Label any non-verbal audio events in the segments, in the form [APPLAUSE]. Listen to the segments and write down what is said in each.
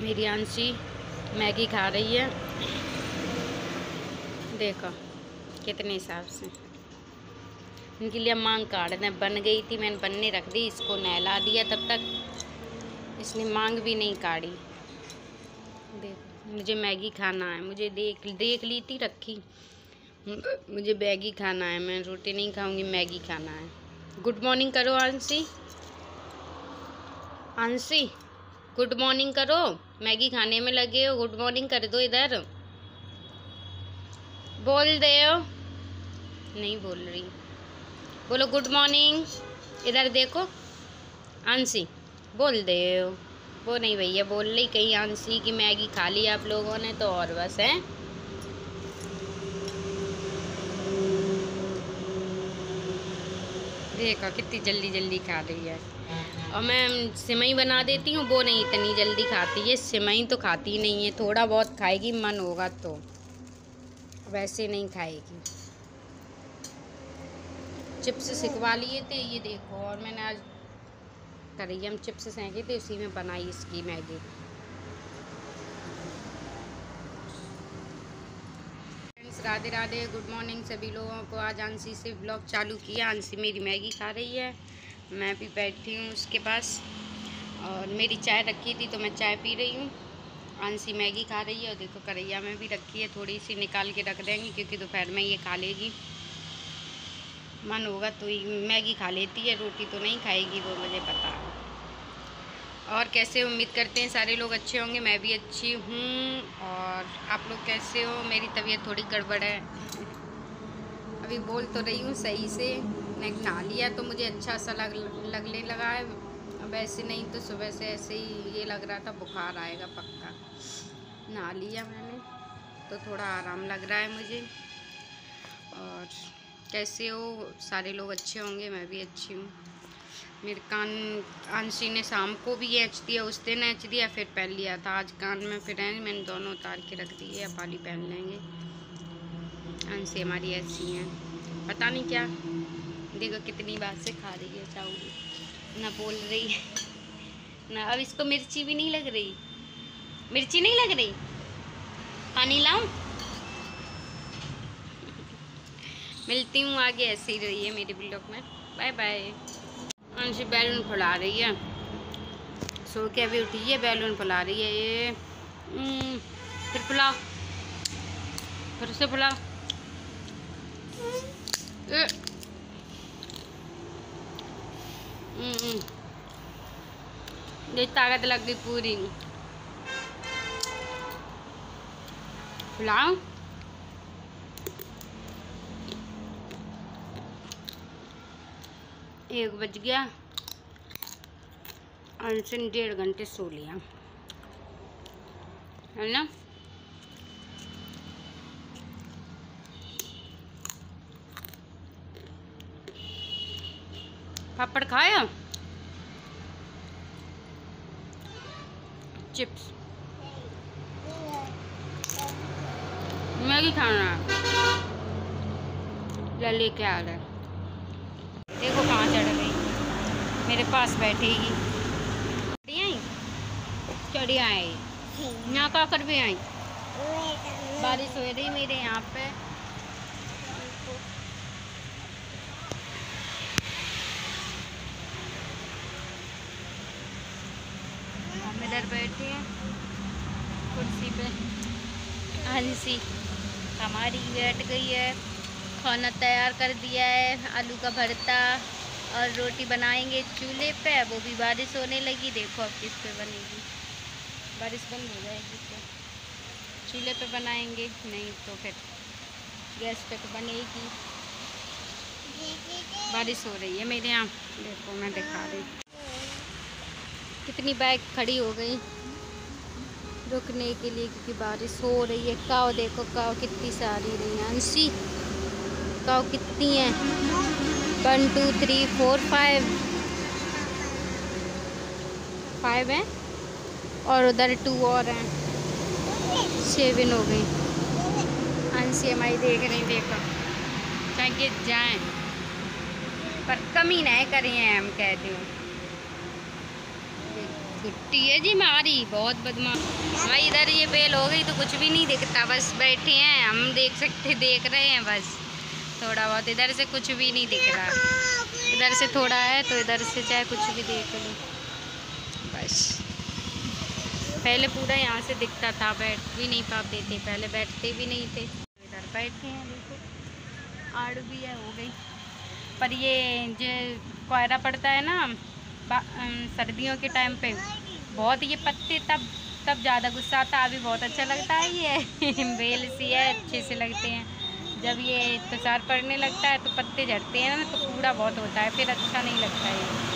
मेरी अंशी मैगी खा रही है। देखो, कितने हिसाब से। इनके लिए मांग काट दें बन गई थी, मैंने बनने रख दी, इसको नहला दिया तब तक। इसने मांग भी नहीं काटी देखो, मुझे मैगी खाना है, मुझे देख देख ली थी रखी। मुझे मैगी खाना है, मैं रोटी नहीं खाऊँगी, मैगी खाना है। गुड मॉर्निंग करो आंसी आंसी गुड मॉर्निंग करो। मैगी खाने में लगे हो। गुड मॉर्निंग कर दो इधर। बोल दे नहीं बोल रही। बोलो गुड मॉर्निंग। इधर देखो। आंसी, बोल दे वो नहीं भैया, बोल रही कहीं आंसी की मैगी खा ली आप लोगों ने तो और बस, है? देखो, कितनी जल्दी जल्दी खा रही है। और मैं सिमई बना देती हूँ, वो नहीं इतनी जल्दी खाती है। सिमई तो खाती नहीं है, थोड़ा बहुत खाएगी, मन होगा तो। वैसे नहीं खाएगी। चिप्स सिकवा लिए थे, ये देखो, और मैंने आज करी हम चिप्स सेंके थे, उसी में बनाई इसकी Maggi. Radhe Radhe good morning सभी लोगों को। आज आंसी से ब्लॉग चालू किया। आंसी मेरी मैगी खा रही है। मैं भी बैठी हूँ उसके पास। और मेरी चाय रखी थी तो मैं चाय पी रही हूँ। आंसी मैगी खा रही है और देखो करैया में भी रखी है। थोड़ी सी निकाल के रख देंगे क्योंकि दोपहर में ये खा लेगी। मन होगा तो मैगी खा लेती है। रोटी तो नहीं खाएगी वो, मुझे पता है। और कैसे उम्मीद करते हैं सारे लोग अच्छे होंगे? मैं भी अच्छी हूँ और आप लोग कैसे हो? मेरी तबीयत थोड़ी गड़बड़ है। अभी बोल तो रही हूँ सही से। मैं नहा लिया तो मुझे अच्छा सा लग, लगने लगा है। अब ऐसे नहीं तो सुबह से ऐसे ही ये लग रहा था, बुखार आएगा पक्का। नहा लिया मैंने तो थोड़ा आराम लग रहा है मुझे। और कैसे हो? सारे लोग अच्छे होंगे, मैं भी अच्छी हूँ। मेरे कान अंशी ने शाम को भी एच दिया उस दिन एच दिया फिर पहन लिया था आज कान में फिर है, मैंने दोनों उतार के रख दिए, अब वाली पहन लेंगे। अंशी हमारी ऐसी हैं। पता नहीं क्या, देखो कितनी बात से खा रही है, चाऊ। ना बोल रही है, ना, अब इसको मिर्ची भी नहीं लग रही। मिर्ची नहीं लग रही? पानी लाऊं? मिलती हूँ आगे, ऐसे ही रही है मेरे ब्लॉग में। बाय बाय अंशी बैलून फुला रही है। सो के अभी उठी है बैलून फुला रही है ये। हम्म, फिर फुलाओ फिर से फुलाओ हम्म, ताकत लग गई पूरी। फुलाओ एक बज गया। अनसन डेढ़ घंटे सो लिया। है ना? पापड़ खाया? चिप्स। मैगी खाना। है देखो कहाँ चढ़ गई। मेरे पास बैठेगी। आई? चढ़ी आई। यहाँ का कर भी आई? बारिश हो रही मेरे यहाँ पे। हम इधर बैठे हैं। कुर्सी पे। हँसी हमारी बैठ गई है। खाना तैयार कर दिया है। आलू का भरता। और रोटी बनाएँगे चूल्हे पे, वो भी बारिश होने लगी। देखो अब किस पे बनेगी। बारिश बंद हो जाएगी तो। चूल्हे पे बनाएँगे, नहीं तो फिर गैस पे तो बनेगी। बारिश हो रही है मेरे यहाँ। देखो, मैं दिखा रही कितनी बाइक खड़ी हो गई रुकने के लिए, क्योंकि बारिश हो रही है। काव देखो, काव कितनी सारी रही है। अंशी, काव कितनी है? One two three four five five है? और उधर टू और हैं. सेवन हो गई. अंशी हमारी देख रही देखो. चाहे जाएँ. पर कमी नहीं करी है, हम कहती हूँ. गुट्टी है जी मारी, बहुत बदमाश. भाई, इधर ये बेल हो गई तो कुछ भी नहीं दिखता. बस बैठे हैं, हम देख सकते, देख रहे हैं, बस. थोड़ा बहुत, इधर से कुछ भी नहीं दिख रहा। इधर से थोड़ा है तो इधर से चाहे कुछ भी देख लो। बस। पहले पूरा यहाँ से दिखता था, बैठ भी नहीं पाते थे, पहले बैठते भी नहीं थे। इधर बैठे हैं, देखो। आड़ भी है, हो गई। पर ये जो कोयरा पड़ता है ना सर्दियों के टाइम पे, बहुत ये पत्ते तब तब ज़्यादा गुस्सा आता, अभी बहुत अच्छा लगता है ये। [LAUGHS] बेल सी है, अच्छे से लगते हैं। जब ये तुषार पड़ने लगता है तो पत्ते झड़ते हैं ना तो कूड़ा बहुत होता है फिर अच्छा नहीं लगता है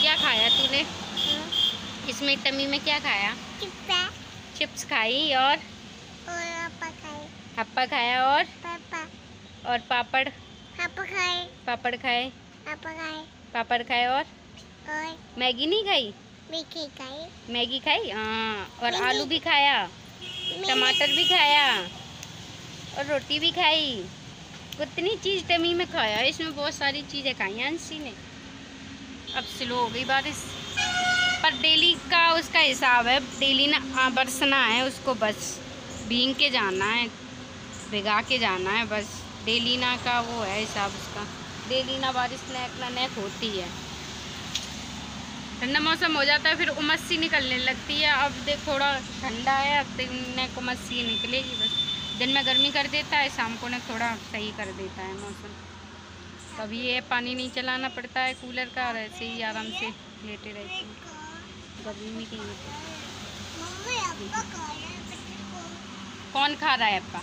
क्या खाया तूने? इसमें टमी में क्या खाया? चिप्स खाई और? हप्पा खाया और? पापा। और पापड़? खाए। पापड़ खाए। पापड़ खाए और? और? मैगी नहीं खाई? मैगी खाई। मैगी खाई? हाँ। और आलू भी खाया? टमाटर भी खाया और रोटी भी खाई। कितनी चीज़ टमी में खाया। इसमें बहुत सारी चीज़ें खाई अंशी ने। अब स्लो हो गई बारिश। पर डेली का उसका हिसाब है। डेली ना बरसना है उसको बस। भींग के जाना है, भिगा के जाना है बस। डेली ना का वो है हिसाब उसका। डेली ना बारिश नैक ना नैक होती है। ठंडा मौसम हो जाता है, फिर उमस सी निकलने लगती है। अब देख, थोड़ा ठंडा है, अब नैक उमस सी निकलेगी बस। दिन में गर्मी कर देता है, शाम को ना थोड़ा सही कर देता है मौसम। तब ये पानी नहीं चलाना पड़ता है कूलर का, और ऐसे ही आराम से लेटे रहते हैं। गर्मी की कौन खा रहा है अप्पा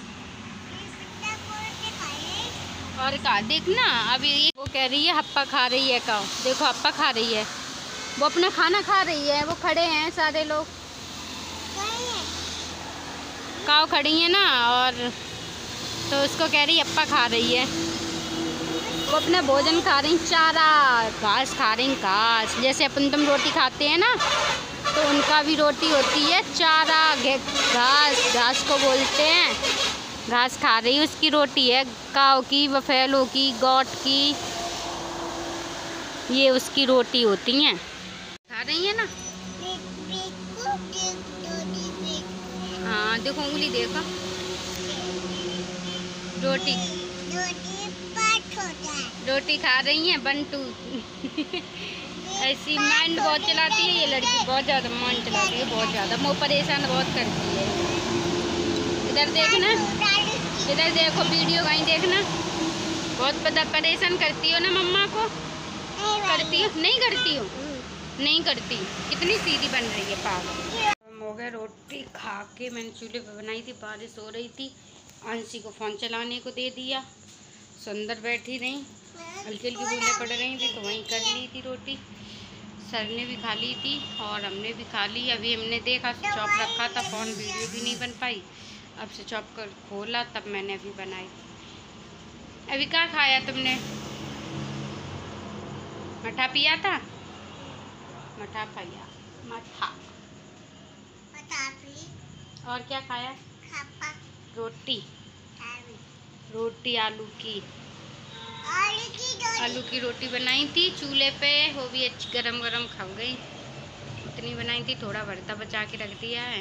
और का, देखना, अभी वो कह रही है, हप्पा खा रही है काओ देखो, हप्पा खा रही है। वो अपना खाना खा रही है, वो खड़े हैं सारे लोग। काव खड़ी है ना, और तो उसको कह रही अप्पा खा रही है। वो अपना भोजन खा रही, चारा, घास खा रही, घास। जैसे अपन तुम रोटी खाते हैं ना तो उनका भी रोटी होती है, चारा घास घास को बोलते हैं। घास खा रही उसकी रोटी है, काव की, बफेलो की, गोट की, ये उसकी रोटी होती हैं। रही है ना? हाँ देखो, उंगली देखो। रोटी। रोटी खा रही हैं, बंटू। [LAUGHS] ऐसी माइंड बहुत चलाती है, ये लड़की बहुत ज़्यादा माइंड चलाती है, बहुत ज़्यादा। वो परेशान बहुत करती है। इधर देखना। इधर देखो, वीडियो कहीं देखना। बहुत परेशान करती हो ना मम्मा को? करती हो? नहीं करती हो? नहीं करती। कितनी सीधी बन रही है पागल हो गए रोटी खा के, मैंने चूल्हे पे बनाई थी, बारिश हो रही थी। अंशी को फ़ोन चलाने को दे दिया। सुंदर बैठी रही। हल्की हल्की बूंदें पड़ रही थी तो वहीं कर ली थी रोटी। सर ने भी खा ली थी और हमने भी खा ली। अभी हमने देखा चौप रखा था फ़ोन वीडियो भी नहीं बन पाई। अब से चॉप कर खोला, तब मैंने अभी बनाई। अभी क्या खाया तुमने? मठा पिया था? मठा खाया। मठा। और क्या खाया? रोटी। रोटी आलू की। आलू की आलू की रोटी बनाई थी चूल्हे पे वो भी अच्छी गरम गरम खा गई। इतनी बनाई थी थोड़ा भरता बचा के रख दिया है।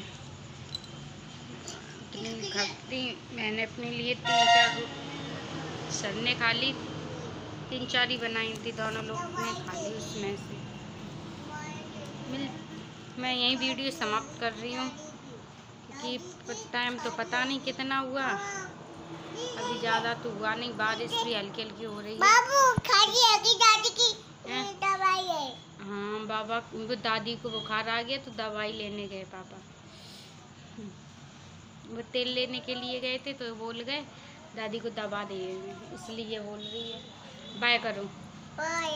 इतनी खपती मैंने अपने लिए तीन चार सर ने खा ली। तीन चार ही बनाई थी दोनों लोग ने खा ली उसमें से। मिल मैं यही वीडियो समाप्त कर रही हूँ क्योंकि टाइम तो पता नहीं कितना हुआ। अभी ज़्यादा तो हुआ नहीं बारिश भी हल्की हल्की हो रही है। बाबू खाली दादी की दवाई है। हाँ बाबा उनको दादी को बुखार आ गया तो दवाई लेने गए पापा। वो तेल लेने के लिए गए थे तो बोल गए दादी को दबा दे। इसलिए बोल रही है। बाय करो। बाय।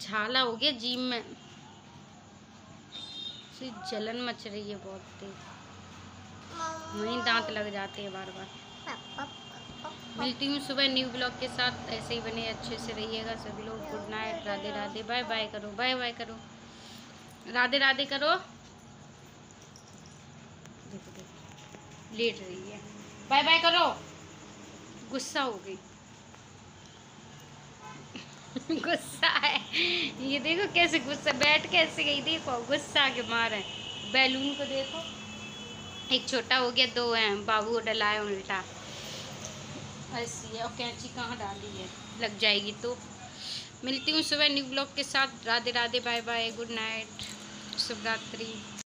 छाला हो गया जिम में। जलन मच रही है बहुत तेज। वहीं दांत लग जाते हैं बार बार। मिलती हूँ सुबह न्यू ब्लॉग के साथ। ऐसे ही बने, अच्छे से रहिएगा सभी लोग। Good night Radhe Radhe. Bye bye करो बाय बाय करो। राधे राधे करो। लेट रही है। बाय बाय करो। गुस्सा हो गई। [LAUGHS] गुस्सा है। ये देखो कैसे गुस्सा, बैठ कैसे गई देखो, गुस्सा के मार है। बैलून को देखो। एक छोटा हो गया, दो हैं। बाबू को डलाए उल्टा ऐसी है और कैंची कहाँ डाली है? लग जाएगी तो। मिलती हूँ सुबह न्यू ब्लॉग के साथ। Radhe Radhe bye bye good night शुभ रात्रि